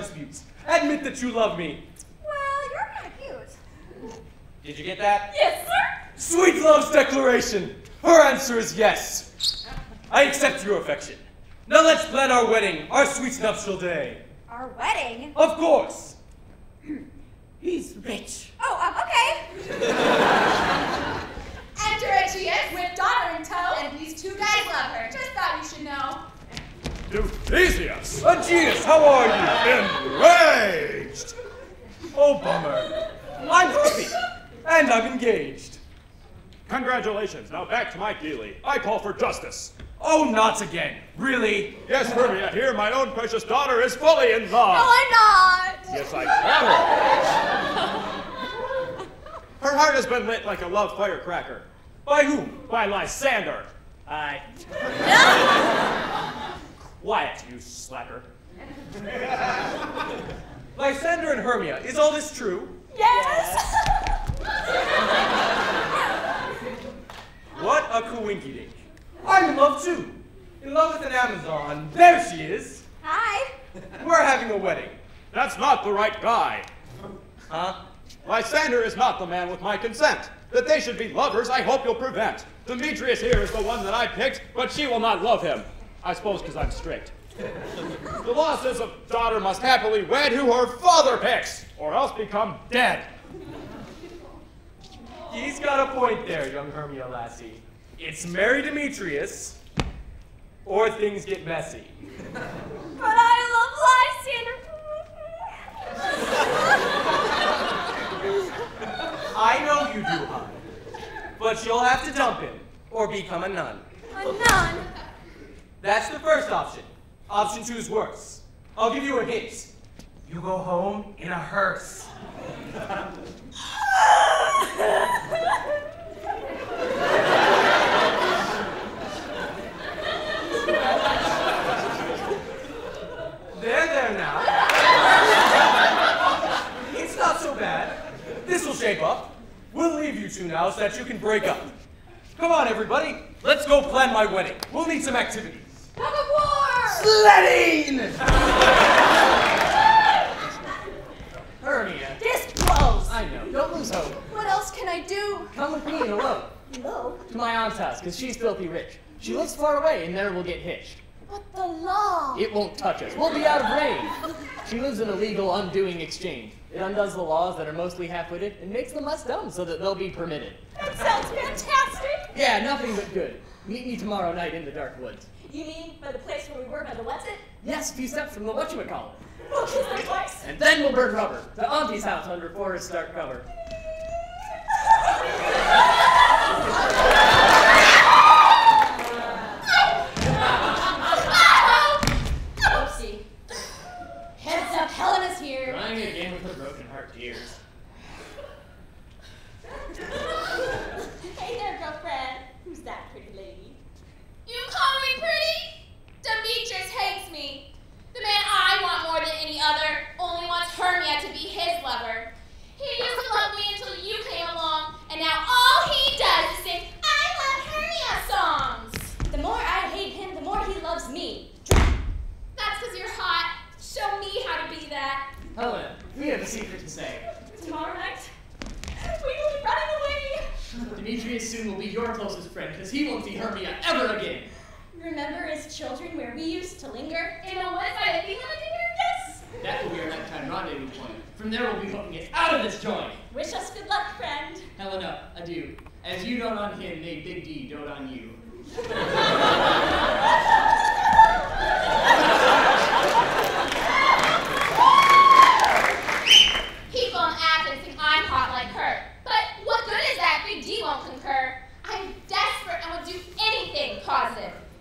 disputes. Admit that you love me. Well, you're kind of cute. Did you get that? Yes, sir. Sweet love's declaration. Her answer is yes. I accept your affection. Now let's plan our wedding, our sweet nuptial day. Our wedding? Of course. He's rich. Oh, um, okay. Enter Aegeus. With daughter in tow. And these two guys love her. just thought you should know. Euphesius! Aegeus, how are you? Enraged! Oh, bummer. I'm happy. And I'm engaged. Congratulations. Now back to my dealie. I call for justice. Oh, not again. Really? Yes, Hermia, here my own precious daughter is fully in love. No, I'm not. Yes, I am. Her heart has been lit like a love firecracker. By whom? By Lysander. I. Quiet, you slacker. Lysander and Hermia, is all this true? Yes. What a coinkydink. I'm in love too. In love with an Amazon. There she is. Hi. We're having a wedding. That's not the right guy. Huh? Lysander is not the man with my consent. That they should be lovers, I hope you'll prevent. Demetrius here is the one that I picked, but she will not love him. I suppose because I'm strict. the law says a daughter must happily wed who her father picks, or else become dead. He's got a point there, young Hermia lassie. It's marry Demetrius, or things get messy. But I love I know you do, hon. But you'll have to dump him, or become a nun. A nun. That's the first option. Option two is worse. I'll give you a hint. You go home in a hearse. There, there now. It's not so bad. This will shape up. We'll leave you two now so that you can break up. Come on, everybody. Let's go plan my wedding. We'll need some activities. Tug of war. Sledding! Hermia. This blows. I know. Don't lose hope. What else can I do? Come with me and elope No. to my aunt's house, because she's filthy rich. She lives far away, and there we'll get hitched. But the law. It won't touch us. We'll be out of range. She lives in a legal undoing exchange. It undoes the laws that are mostly half-witted and makes them less dumb so that they'll be permitted. That sounds fantastic. Yeah, nothing but good. Meet me tomorrow night in the dark woods. You mean by the place where we were by the what's it? Yes, a few steps from the whatchamacallit. We'll kiss them twice. And then we'll burn rubber. To Auntie's house under forest dark cover. friend, because he won't see Hermia ever again. Remember as children where we used to linger? In a wood by the female? Yes! That will be our nighttime rendezvous point. From there we'll be hoping it's get out of this joint. Wish us good luck, friend. Helena, adieu. As you dote on him, may Big D dote on you.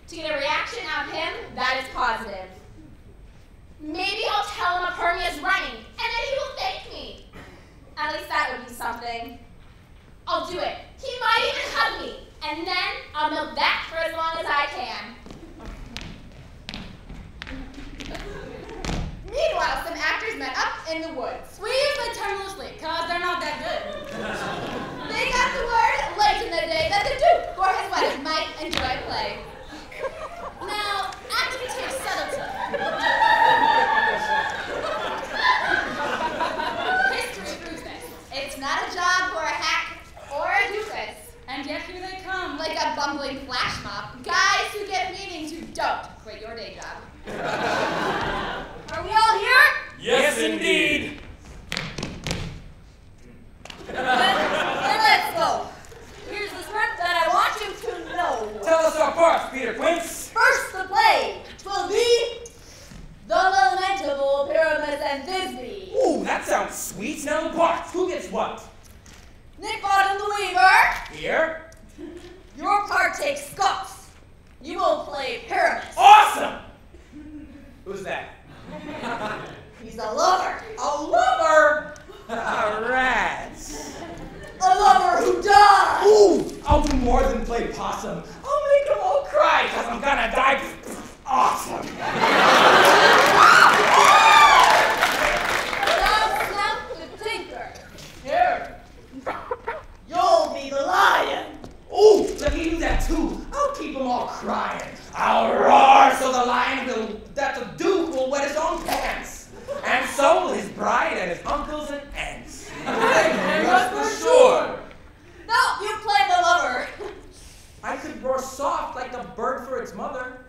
to get a reaction out of him that is positive. Maybe I'll tell him a Hermia is running, and then he will thank me. At least that would be something. I'll do it. He might even hug me, and then I'll milk that for as long as I can. Meanwhile, some actors met up in the woods. We use the because they're not that Snell parts. Who gets what? Nick Bottom the Weaver. Here. Your part takes Scots. You will play Pyramus. Awesome! Who's that? He's a lover. A lover? All right. A lover who dies. Ooh, I'll do more than play possum. I'll make them all cry because I'm gonna die his mother.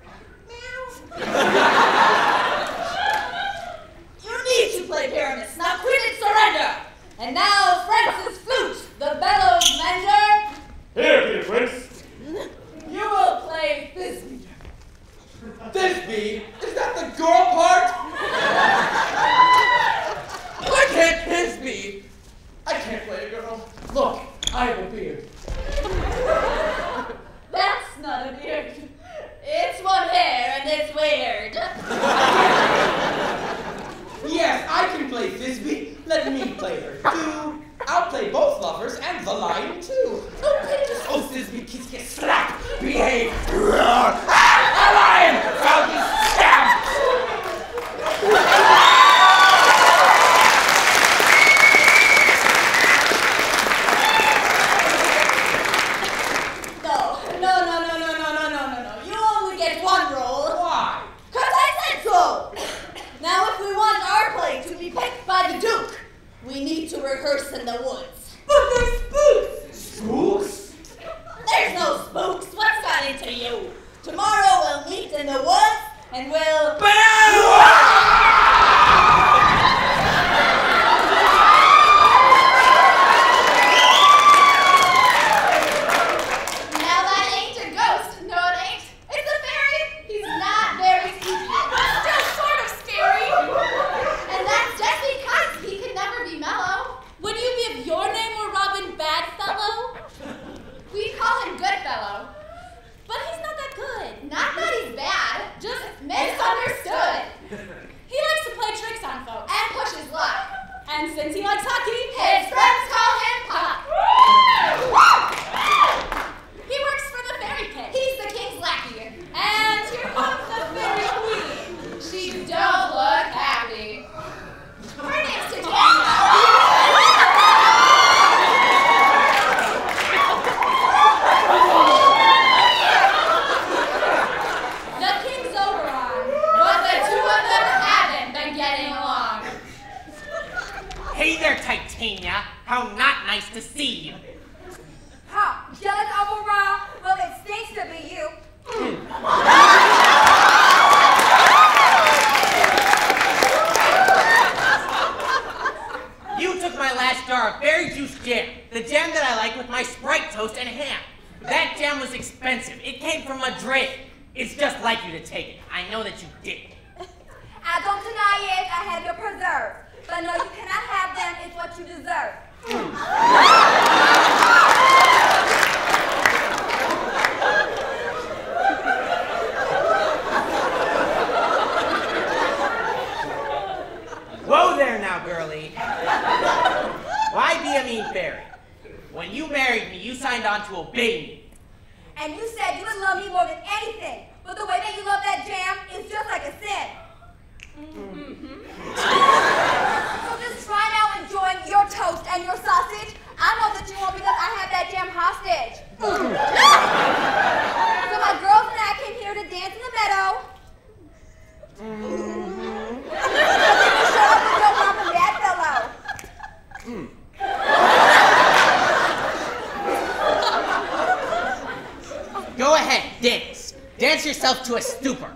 Yourself to a stupor.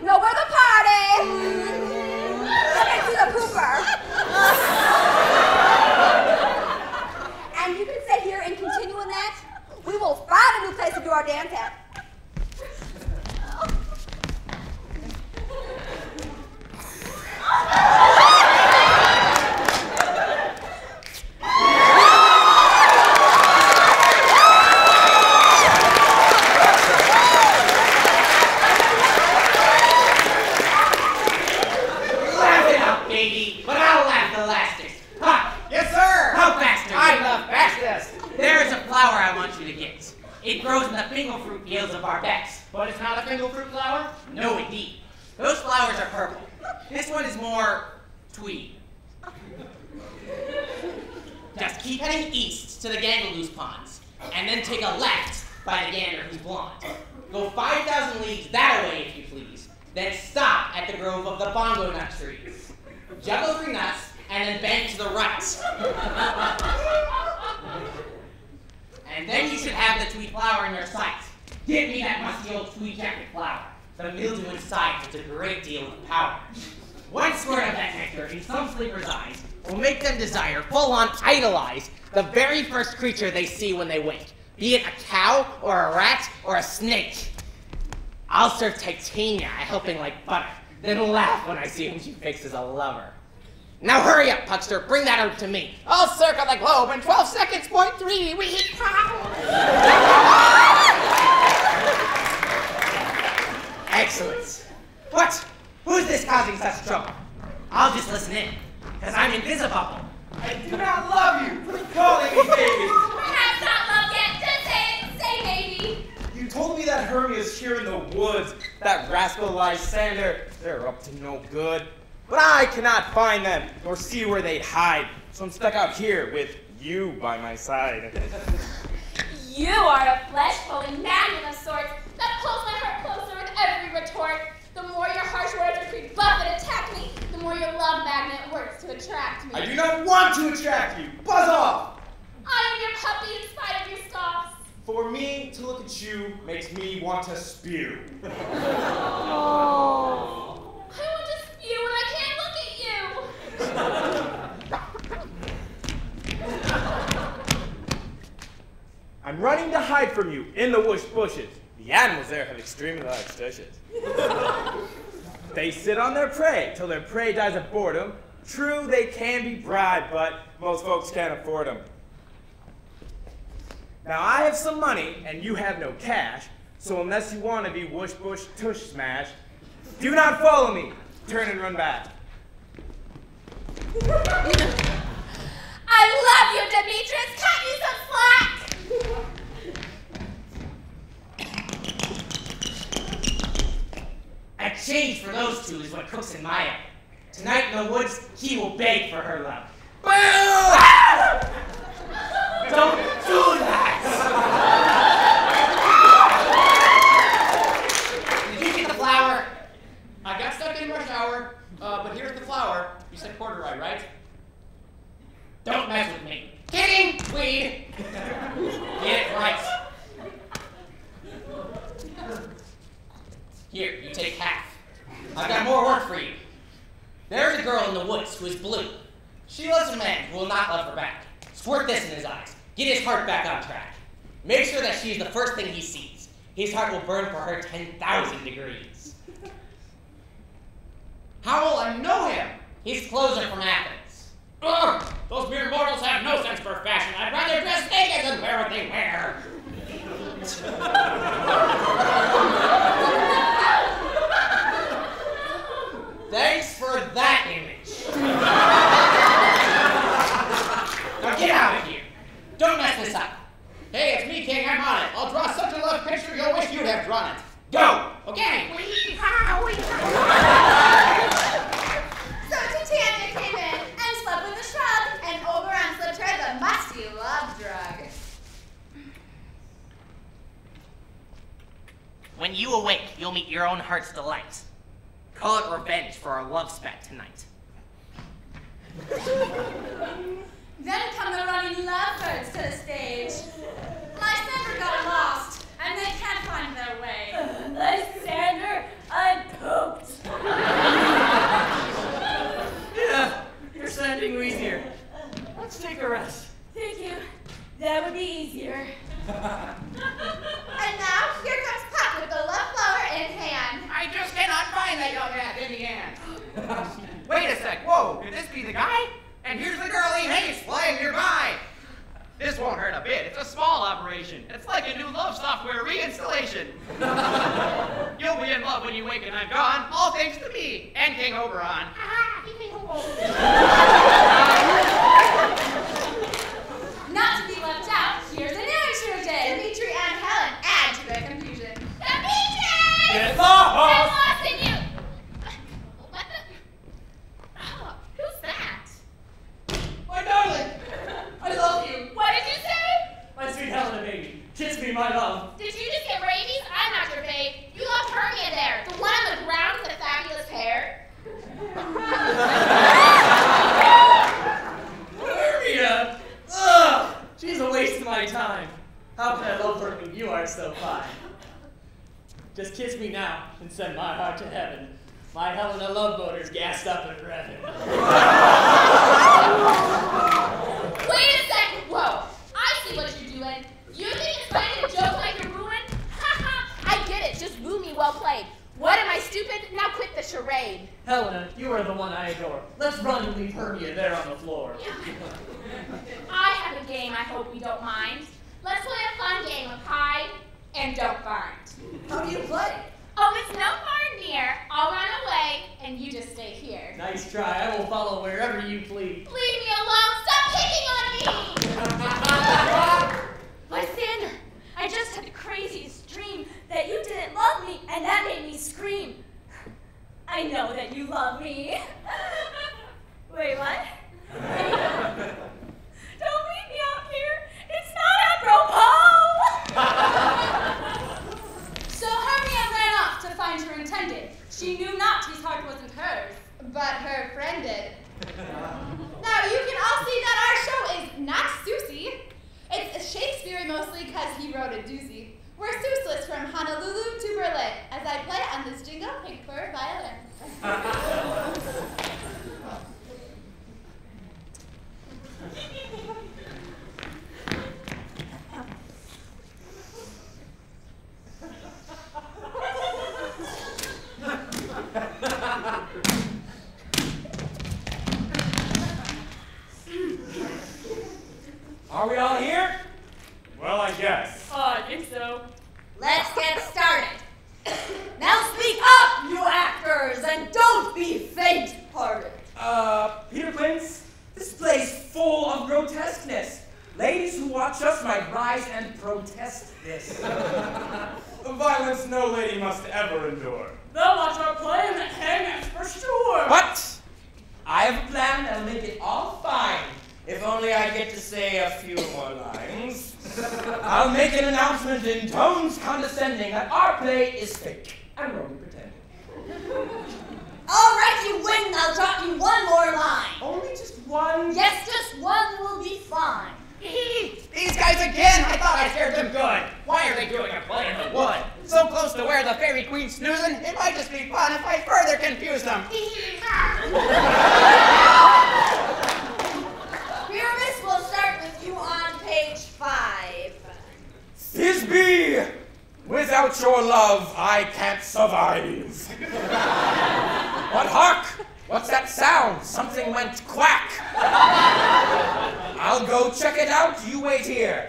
No, we're the party. Let me see the pooper. and you can sit here and continue in that. We will find a new place to do our dance at. Laugh it out, baby, but I'll laugh the lastest. Ha! Yes, sir. How faster? I love fastest. There is a flower I want you to get. It grows in the fingal fruit fields of Barbex. But it's not a fingal fruit flower. No, indeed. Those flowers are purple. This one is more tweed. Just keep heading east to the Gangaloose ponds, and then take a left by the gander who's blonde. Go 5,000 leagues that way, if you please. Then stop at the grove of the bongo nut trees. Juggle three nuts, and then bank to the right. And then you should have the tweed flower in your sight. Give me that musty old tweed jacket flower. The mildew inside has a great deal of power. One squirt of that nectar in some sleeper's eyes will make them desire, full on idolize, the very first creature they see when they wake. Be it a cow, or a rat, or a snake. I'll serve Titania a helping like butter, then laugh when I see whom she picks as a lover. Now hurry up, Puckster, bring that out to me. I'll circle the globe in 12 seconds, point three, we hit Excellent. What? Who's this causing such trouble? I'll just listen in, because I'm invisible. I do not love you for calling me baby. Perhaps not love yet. Just say it. Say maybe. You told me that Hermia's here in the woods. That rascal Lysander. They're up to no good. But I cannot find them, nor see where they'd hide. So I'm stuck out here with you by my side. You are a flesh-flowing magnet of sorts that pulls my heart closer with every retort. The more your harsh words rebuff and attack me, the more your love magnet works to attract me. I do not want to attract you. Buzz off! I am your puppy in spite of your scoffs. For me to look at you makes me want to spew. oh. I want to spew and I can't look at you. I'm running to hide from you in the whoosh bushes. The animals there have extremely large tushes. they sit on their prey till their prey dies of boredom. True, they can be bribed, but most folks can't afford them. Now I have some money and you have no cash, so unless you want to be whoosh bush tush smash, do not follow me. Turn and run back. I love you, Demetrius. Cut me some slack. Exchange for those two is what cooks in my oven. Tonight in the woods, he will beg for her love. Don't do that! Did you get the flower? I got stuck in rush hour, uh, but here's the flower. You said corduroy, right? Don't mess with me. Kidding, Tweed. Get it right. Here, you take half. I've got more work for you. There's a girl in the woods who is blue. She loves a man who will not love her back. Squirt this in his eyes. Get his heart back on track. Make sure that she's the first thing he sees. His heart will burn for her 10,000 degrees. How will I know him? He's closer from Athens. Ugh! Those mere mortals have no sense for fashion. I'd rather dress naked than wear what they wear. Thanks for that image. Now get out of here. Don't mess this up. Hey, it's me, King. I'm on it. I'll draw such a love picture you'll wish you'd have drawn it. Go! Okay. So Titania came in and slept with the shrub, and Oberon slipped her the musty love drug. When you awake, you'll meet your own heart's delight. Call it revenge for our love spat tonight. Then come the running lovebirds to the stage. Lysander got lost, and they can't find their way. Lysander, I'm pooped. Yeah, you're sounding easier. Let's take a rest. Thank you. That would be easier. And now here comes Puck with the love flower in hand. I just cannot find that young ass in the end. Wait a sec. Whoa, could this be the guy? And here's the girl he hates flying nearby. This won't hurt a bit. It's a small operation. It's like a new love software reinstallation. You'll be in love when you wake and I'm gone, all thanks to me and King Oberon. Ah, Not to be left out, here's an intrusion. Dimitri and Helen add to the confusion. Dimitri! Get I'm lost! lost in you! What the? Oh, who's that? My darling, I love you. What did you say? My sweet Helena baby, kiss me, my love. Did you just get rabies? I'm not your babe. You love Hermia there, the one on the ground with the fabulous hair. Hermia! Ugh! She's a waste of my time. How can I love her when you are so fine? Just kiss me now and send my heart to heaven. My Helena love motor's gassed up and revving. Wait a second. Whoa. I see what you're doing. You think it's funny to joke like you're ruined? I get it. Just woo me well played. What am I stupid? Now quit the charade. Helena, you are the one I adore. Let's run and leave Hermia there on the floor. I have a game I hope you don't mind. Let's play a fun game of hide and don't find. How do you play? Oh, it's no far near. I'll run away and you just stay here. Nice try. I will follow wherever you please. Leave me alone. Stop picking on me. Lysander, I just had the craziest dream that you didn't love me, and that made me scream. I know that you love me. Wait, what? Don't leave me out here. It's not apropos. So Hermia ran off to find her intended. She knew not his heart wasn't hers. But her friend did. Now you can all see that our show is not Seussy. It's Shakespeare mostly because he wrote a doozy. We're Seusless from Honolulu to Berlin as I play on this jingle pink fur violin. Are we all here? Well, I guess. Oh, I think so. Let's get started. Now speak up, you actors, and don't be faint-hearted. Uh, Peter Quince, this play's full of grotesqueness. Ladies who watch us might rise and protest this. The violence no lady must ever endure. They'll watch our play and hang us for sure. But I have a plan that'll make it all fine. If only I get to say a few more lines. I'll make an announcement in tones condescending that our play is fake. I'm only pretending. All right, you win. I'll drop you one more line. Only just one? Yes, just one will be fine. These guys again! I thought I scared them good. Why are they doing a play in the wood? So close to where the fairy queen's snoozing, it might just be fun if I further confuse them. Your will start with you on page five. Thisby! Without your love, I can't survive. but hark! What's that sound? Something went quack. I'll go check it out. You wait here.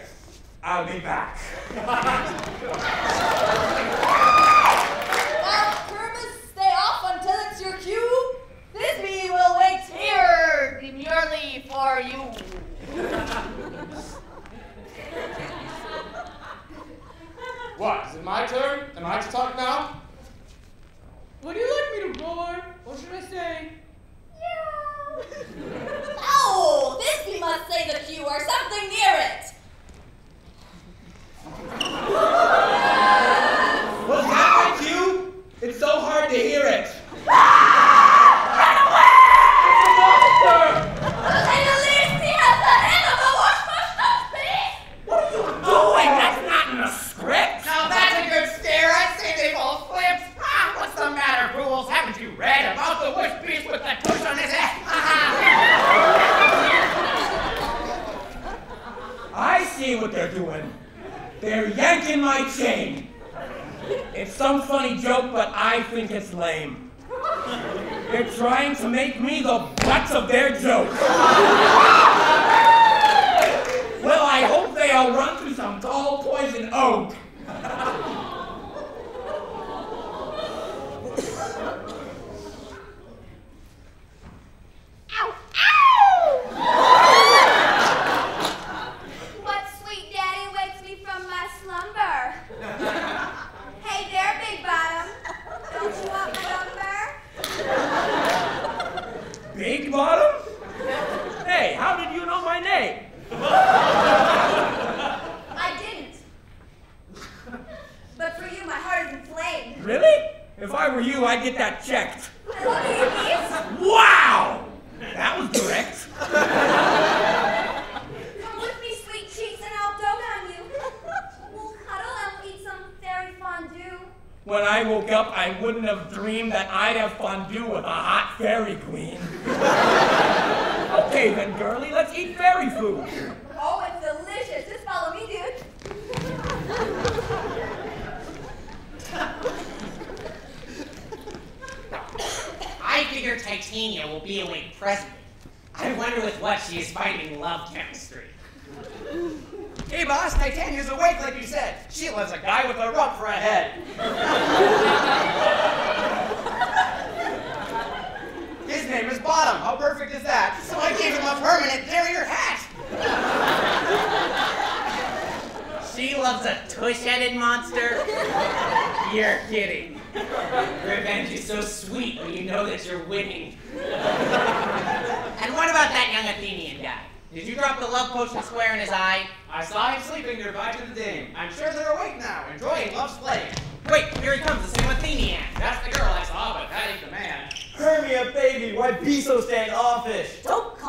I'll be back. Now, Kermit, stay off until it's your cue. Thisby will wait here demurely for you. What? Is it my turn? Am I to talk now? Would you like me to roar? Or should I say? No, oh, Thisby must say the cue or something near it. Was that my cue? It's so hard to hear it. see what they're doing. They're yanking my chain. It's some funny joke, but I think it's lame. They're trying to make me the butt of their joke. well, I hope they all run through some tall poison oak.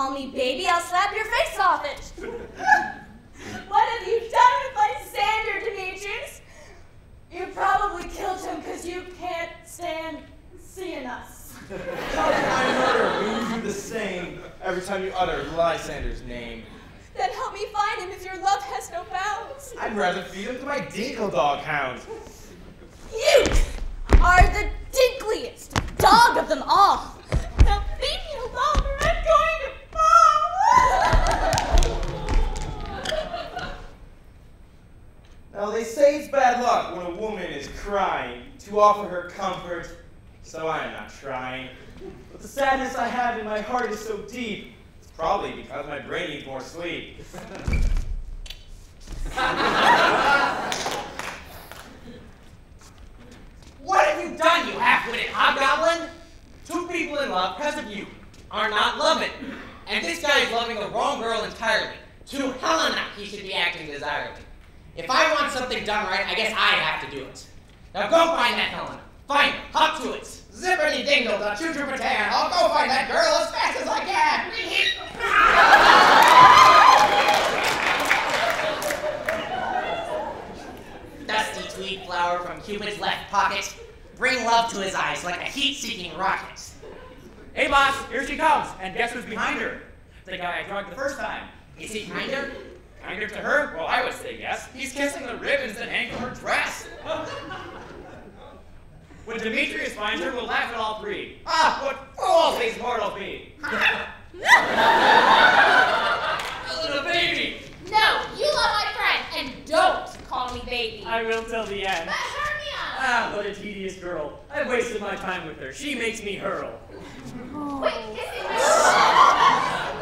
Call me baby, I'll slap your face off it. what have you done with my Xander, Demetrius? You probably killed him because you can't stand seeing us. My murder, we do the same every time you utter Lysander's name. Then help me find him if your love has no bounds. I'd rather feed him to my Dinkle Dog hound. You are the dinkliest dog of them all. Now, they say it's bad luck when a woman is crying to offer her comfort, so I am not trying. But the sadness I have in my heart is so deep, it's probably because my brain needs more sleep. What have you done, you half-witted hobgoblin? Two people in love because of you are not loving. And this guy is loving the wrong girl entirely. To Helena, he should be acting desirably. If I want something done right, I guess I have to do it. Now go find that Helena. Find her. Hop to it. Zippity dingle, the choo choo patan. I'll go find that girl as fast as I can. Dusty tweed flower from Cupid's left pocket. Bring love to his eyes like a heat-seeking rocket. Hey, boss, here she comes. And guess who's behind her? The guy I drugged the first time. Is he behind her? Kinder to her? Well, I would say yes. He's kissing the ribbons that hang from her dress. when Demetrius finds her, we'll laugh at all three. Ah, what fools these mortals be! Little baby! No, you love my friend, and don't call me baby. I will till the end. But Hermia! Ah, what a tedious girl. I've wasted my time with her. She makes me hurl. Quit kissing my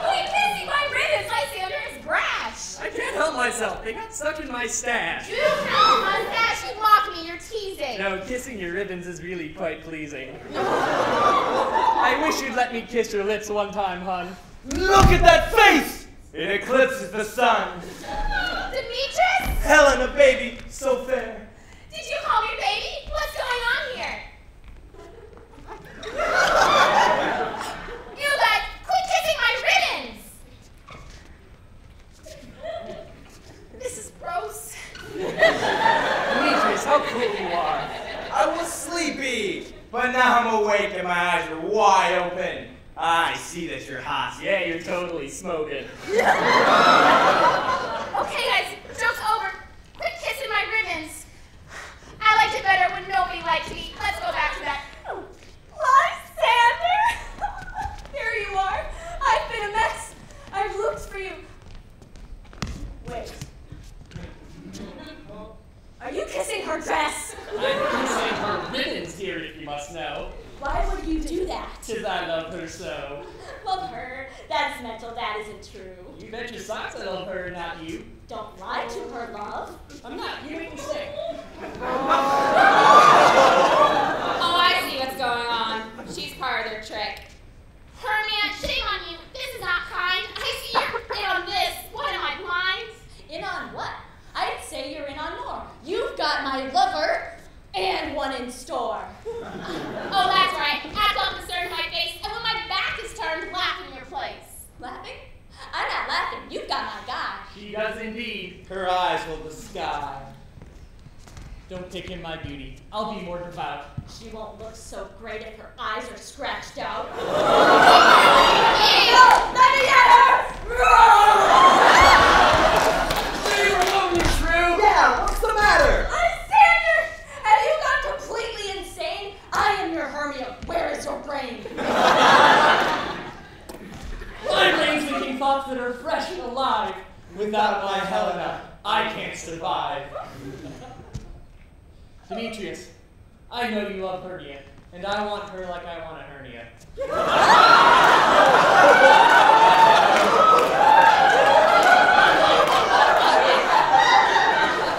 Quit kissing my ribbons, Lysander is brash. I can't help myself. They got stuck in my stash. You have a mustache, you mock me, you're teasing. No, kissing your ribbons is really quite pleasing. I wish you'd let me kiss your lips one time, hun. Look at that face! It eclipses the sun. Demetrius? Helena, baby, so fair. Did you call me baby? What's going on here? you guys, quit kissing my ribbons! This is gross. Demetrius, how cruel you are. I was sleepy, but now I'm awake and my eyes are wide open. I see that you're hot. Yeah, you're totally smoking. Okay, guys, joke's over. Quit kissing my ribbons. I liked it better when nobody liked me. Let's go back to that. Lysander! Here you are. I've been a mess. I've looked for you. Wait. Are you kissing her dress? I'm kissing her ribbons here, if you must know. Why would you do that? Tis I love her so. Love her. That's mental. That isn't true. You bet your socks I love her, not you. Don't lie to her, love. I'm not. You make me sick. Oh, I see what's going on. She's part of their trick. Hermia, shame on you. This is not kind. I see you're in on this. What am I blind? In on what? I'd say you're in on more. You've got my lover and one in store. Oh, that's right. Act all concerned in my face, and when my back is turned, laugh in your place. Laughing? I'm not laughing. You've got my guy. She does indeed. Her eyes hold the sky. Don't take in my beauty. I'll be more devout. She won't look so great if her eyes are scratched out. Ew! Let me at her! You were only true. Yeah, what's the matter? Lysander! Have you gone completely insane? I am your Hermia. Where is your brain? My brain's thinking thoughts that are fresh and alive. Without my Helena, I can't survive. Demetrius, I know you love Hermia, and I want her like I want a hernia.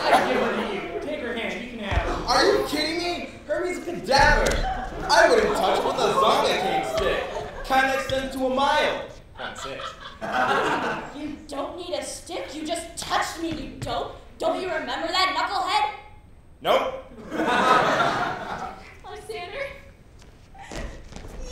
I give her to you. Take her hand, you can have her. Are you kidding me? Hermia's a cadaver. I wouldn't touch it with a zonga cane stick. Kinda extends to a mile. That's it. You don't need a stick. You just touched me, you dope. Don't you remember that, knucklehead? Nope. Lysander,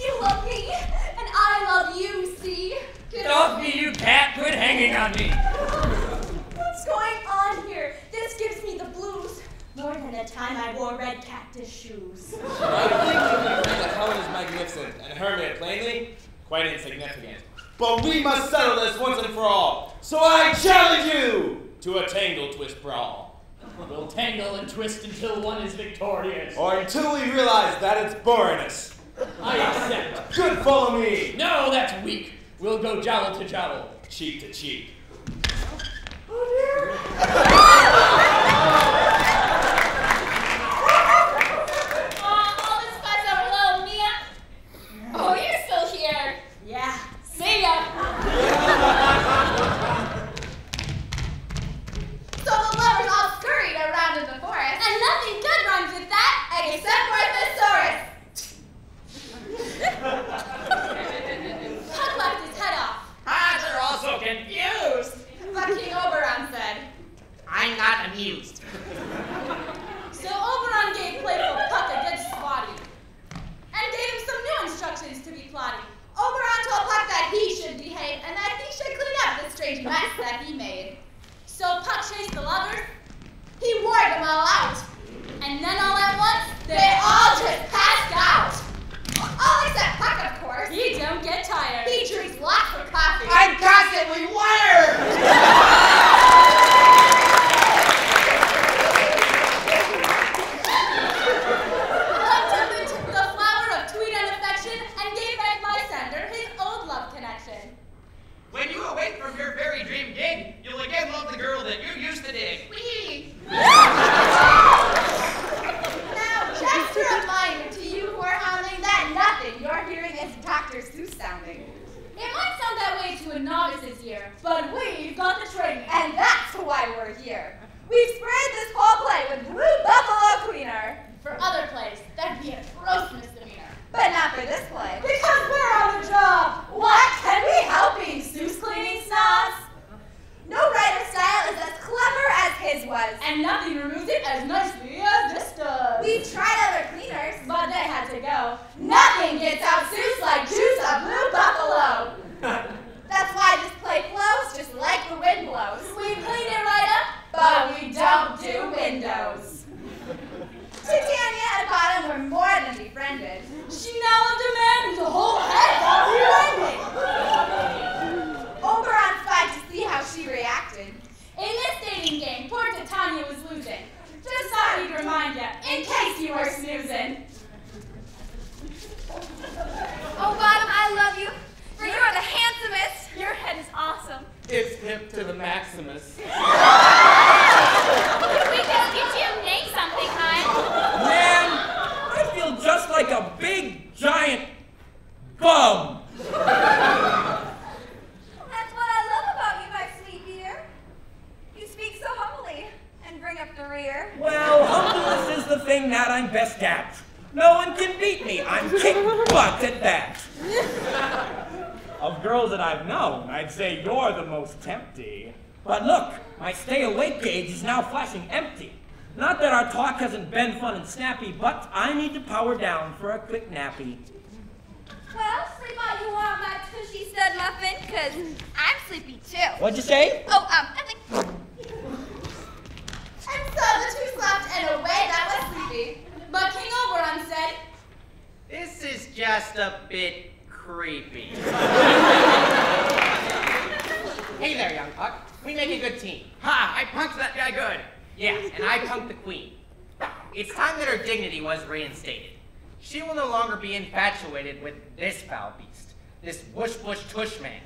you love me, and I love you, see? Get off me, you cat! Quit hanging on me! What's going on here? This gives me the blues. More than a time I wore red cactus shoes. I think you agree that Helen is magnificent and Hermia plainly quite insignificant. But we must settle this once and for all. So I challenge you to a tangle twist brawl. We'll tangle and twist until one is victorious. Or until we realize that it's boringness. I accept. Good, follow me. No, that's weak. We'll go jowl to jowl. Cheek to cheek. Oh, Aw, all this fuss over little Mia. Oh, you're still here. Yeah. See ya. so the lovers all scurried around in the forest. And nothing good rhymes with that. Except for thesaurus. Puck laughed his head off. Ah, they're all so confused. But King Oberon said, I'm not amused. So Oberon gave playful Puck a good swatty. and gave him some new instructions to be plotty. Oberon told Puck that he should behave and that he should clean up the strange mess that he made. So Puck chased the lovers. Them all out. And then all at once, they all just a quick nappy. Well, sleep all you want, my tushy stud muffin, because I'm sleepy too. What'd you say? Oh, um, nothing. And so the two slept, and away that was sleepy. But King Oberon said, This is just a bit creepy. hey there, young puck. We make a good team. Ha! I punked that guy good. Yeah, and I punked the queen. It's time that her dignity was reinstated. She will no longer be infatuated with this foul beast, this whoosh bush tush man.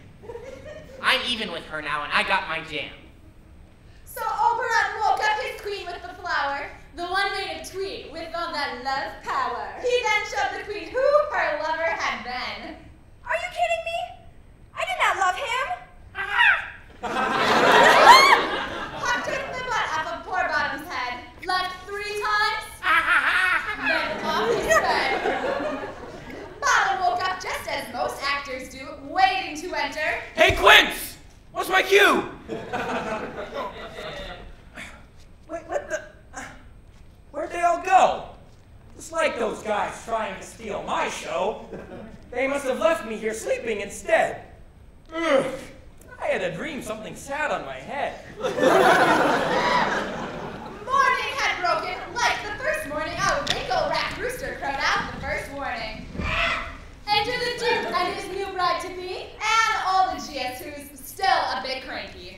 I'm even with her now, and I got my jam. So Oberon woke up his queen with the flower, the one made of tweed with all that love power. He then showed the queen who her lover had been. Are you kidding me? I did not love him. then off bed. Bottom woke up just as most actors do, waiting to enter. Hey, Quince! What's my cue? Wait, what the? Where'd they all go? It's like those guys trying to steal my show. They must have left me here sleeping instead. Ugh. I had a dream something sat on my head. Morning had broken, like the first morning a wrinkle rat rooster crowed out the first warning. Enter the Duke and his new bride-to-be, and all the Egeus who's still a bit cranky.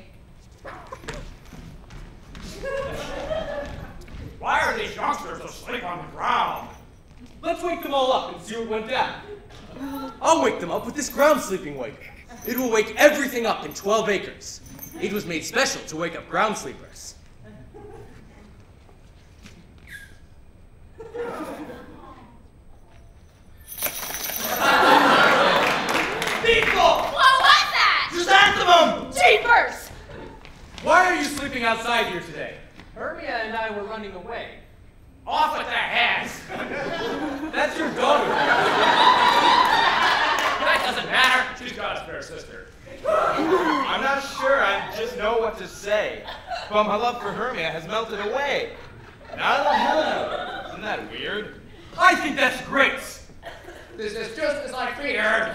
Why are these youngsters asleep on the ground? Let's wake them all up and see what went down. I'll wake them up with this ground sleeping wake. It will wake everything up in 12 acres. It was made special to wake up ground sleepers. People! What was that? Chrysanthemum! Jeepers! Why are you sleeping outside here today? Hermia and I were running away. Off with their heads! That's your daughter. That doesn't matter. She's got a spare sister. I'm not sure. I just know what to say. But my love for Hermia has melted away. Now I love Hermia. Isn't that weird? I think that's great. This is just as I feared.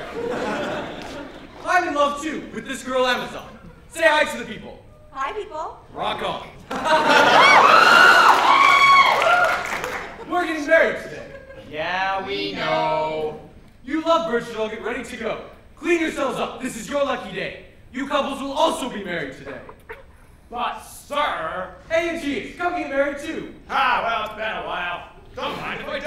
I'm in love too with this girl Amazon. Say hi to the people. Hi, people. Rock on. We're getting married today. Yeah, we know. You lovebirds should all get ready to go. Clean yourselves up. This is your lucky day. You couples will also be married today. But, sir, A and G, come get married too. Ah, well, it's been a while. Don't mind if I do.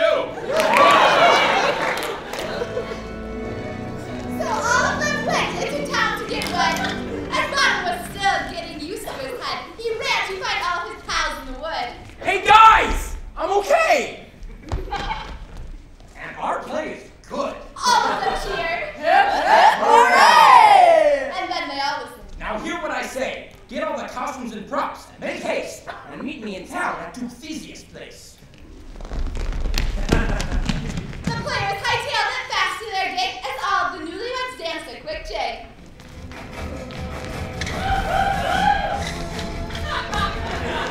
so all of them went into town to get one. And Bottom was still getting used to his head. he ran to find all his pals in the wood. Hey guys! I'm okay! and our play is good. All of them cheered. Hip, hip, hooray! And then they all listened. Now hear what I say. Get all the costumes and props, and make haste, and meet me in town at Two Theseus' place the players hightailed it fast to their gate as all the newlyweds danced a quick jig. Ha ha ha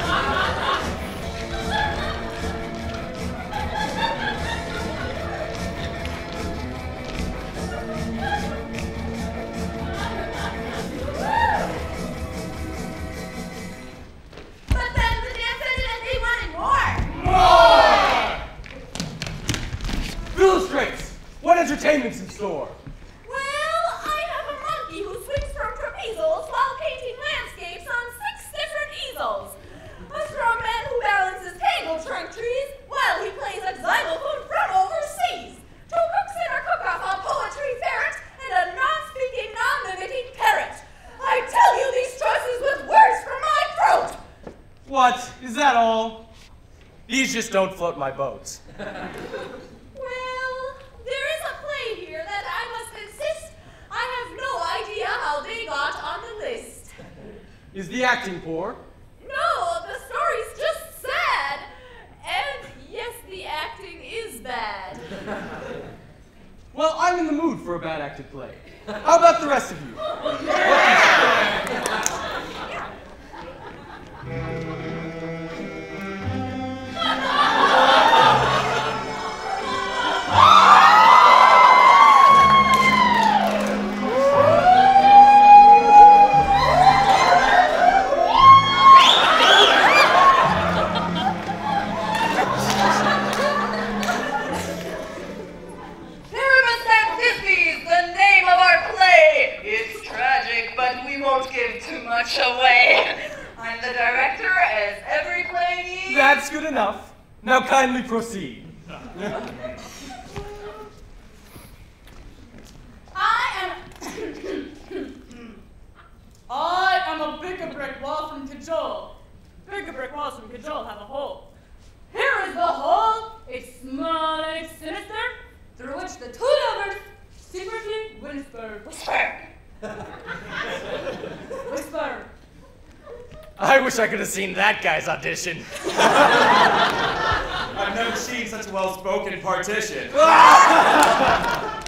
ha ha! Store? Well, I have a monkey who swings from trapezals while painting landscapes on six different easels. A straw man who balances tangle trunk trees while he plays a xylophone from overseas. Two cooks in a cook-off, a poetry ferret, and a non-speaking, non-mimicking parrot. I tell you these choices with words from my throat. What? Is that all? These just don't float my boats. I wish I could have seen that guy's audition. I've never seen such a well-spoken partition.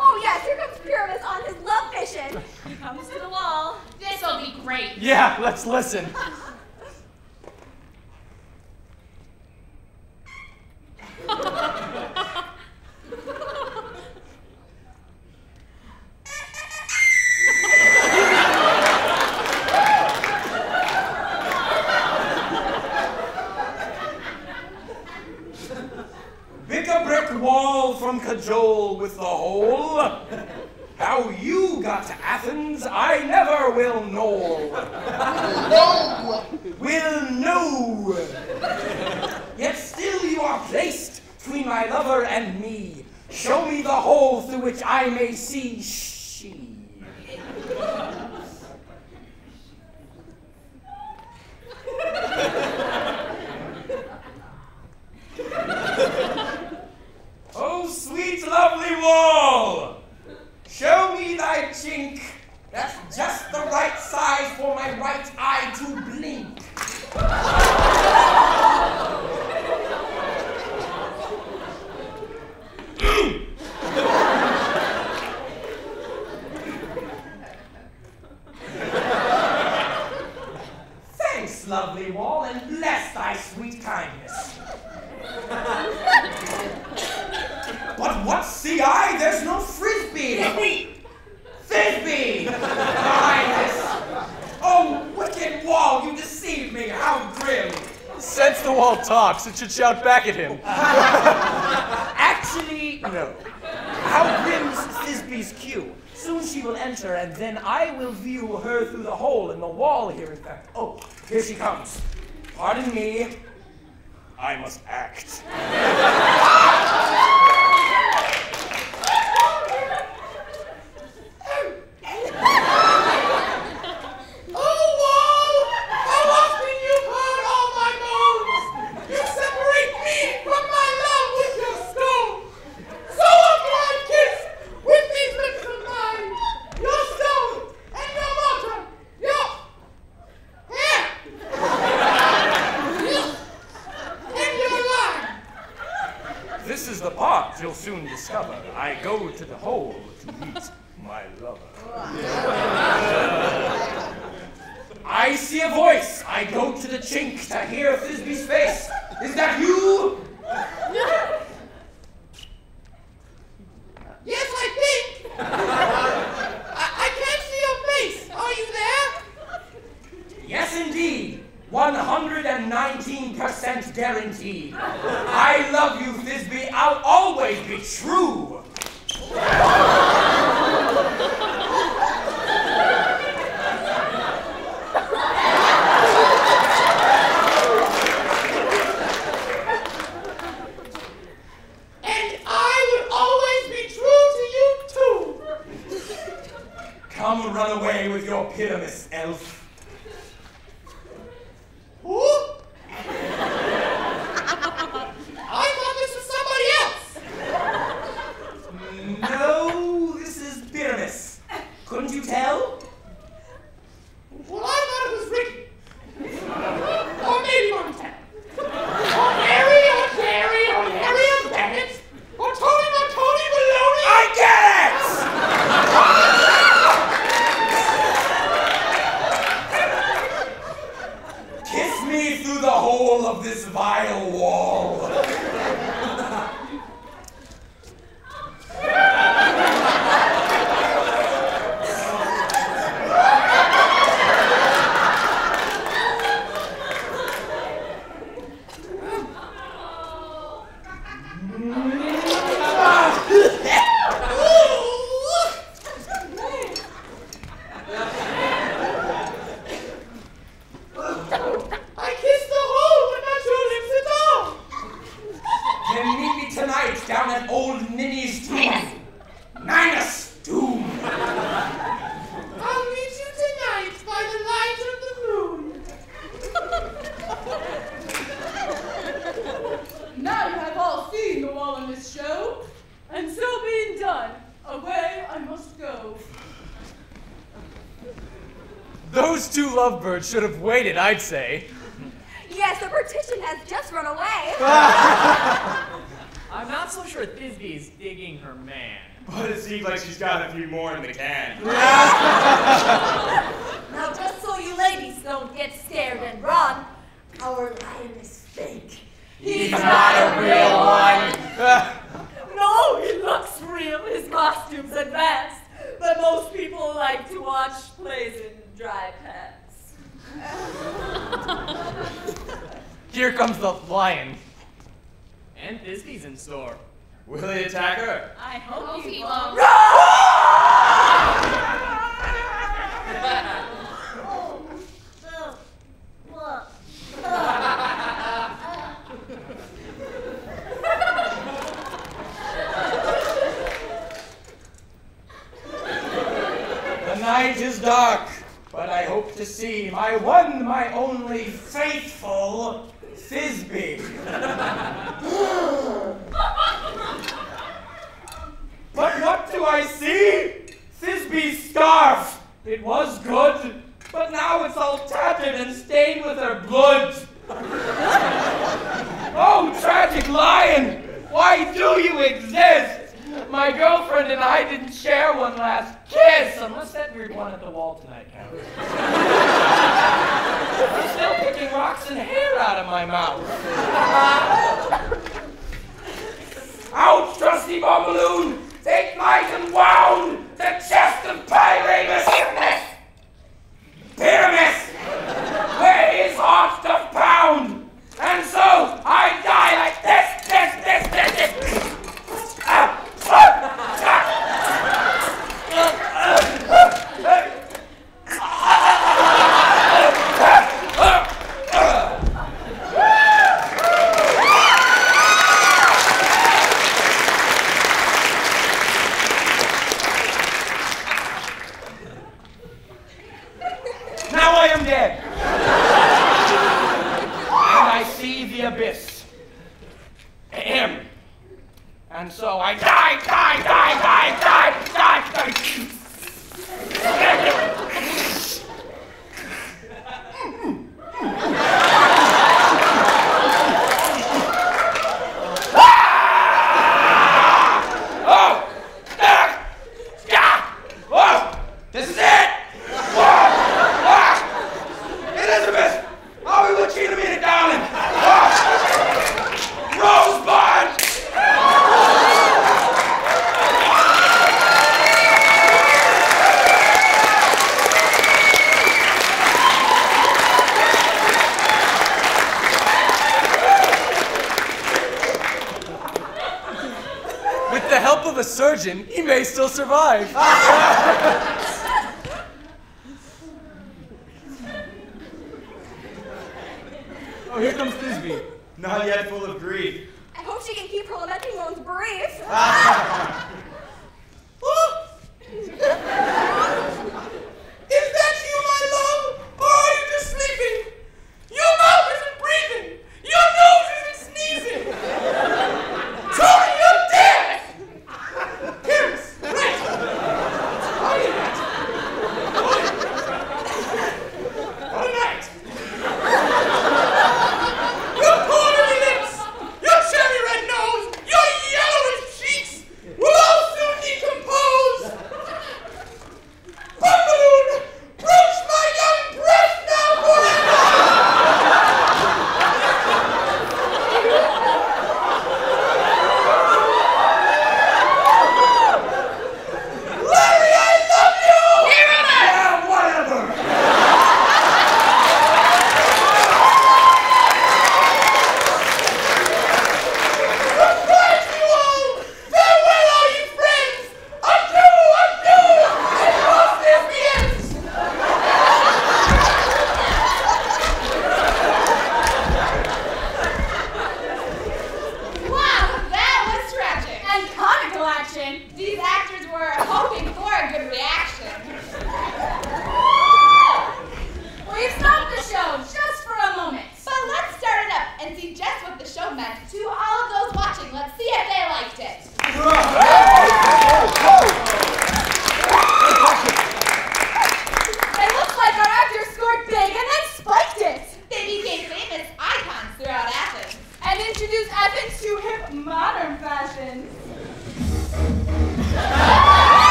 Oh yes, here comes Pyramus on his love mission. He comes to the wall. This'll be great. Yeah, let's listen. Pick a brick wall from Cajole with the hole. How you got to Athens, I never will know. No! Will know. Yet still you are placed between my lover and me. Show me the hole through which I may see she. Oh, sweet, lovely wall! Show me thy chink. That's just the right size for my right eye to blink. Thanks, lovely wall, and bless thy sweet kindness. But what see I? There's no frisbee. Frisbee! Behind this. Oh, wicked wall, you deceived me. How grim. Since the wall talks, it should shout back at him. Actually, no. How grim's Thisbe's cue? Soon she will enter, and then I will view her through the hole in the wall here, in fact. Oh, here she comes. Pardon me. I must act. Oh, wall! How often you've heard all my moans! You separate me from my love with your stone! So often I've kissed with these lips of mine! Your stone and your mortar! Your hair! and your line! This is the part you'll soon discover. I go to the hole to meet my lover. I see a voice. I go to the chink to hear Thisbe's face. Is that you? Yes, I think. I, I can't see your face. Are you there? Yes, indeed. 119% guaranteed. I love you, Thisbe. I'll always be true. Come run away with your Pyramus, elf. Who? I thought this was somebody else. No, this is Pyramus. Couldn't you tell? Well, I thought it was Ricky. or maybe Montana. Or Harry, or Gary, or Harry or Bennett. Or Tony, or Tony Maloney. I get it! Kiss me through the hole of this vile wall. I kissed the hole, but not your lips at all. Then meet me tonight down at old Ninny's tomb. Ninus tomb. I'll meet you tonight by the light of the moon. Now you have all seen the Wallamus show, and so being done, away I must go. Those two should have waited, I'd say. Yes, the partition has just run away. I'm not so sure Thisbe's digging her man. But it seems like she's got a few more in the can. Now, just so you ladies don't get scared and run, our lion is fake. He's not a real one. No, he looks real. His costume's advanced. But most people like to watch plays in dry pants. Here comes the lion. And Thisbe's in store. Will he attack her? I hope, Hope you he won't. won't. The night is dark, but I hope to see my one, my only faithful Thisbe. but what do I see? Thisbe's scarf. It was good, but now it's all tattered and stained with her blood. oh, tragic lion! Why do you exist? My girlfriend and I didn't share one last kiss, unless that weird one at the wall tonight counts. I'm still picking rocks and hair out of my mouth. Ouch, trusty Bomballoon! Take might and wound the chest of Pyramus! Pyramus! Where is heart of pound? And so I die like this, this, this, this, this. Ah, ah, Now I am dead. and I see the abyss. Ahem. And so I die, die, die, die, die, die, die. Oh! Ah! Ah! Oh! This is it! Oh! Ah! Elizabeth! Oh, we were cheating me to darling! Oh! Rosebud! With the help of a surgeon, he may still survive.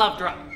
Love drug.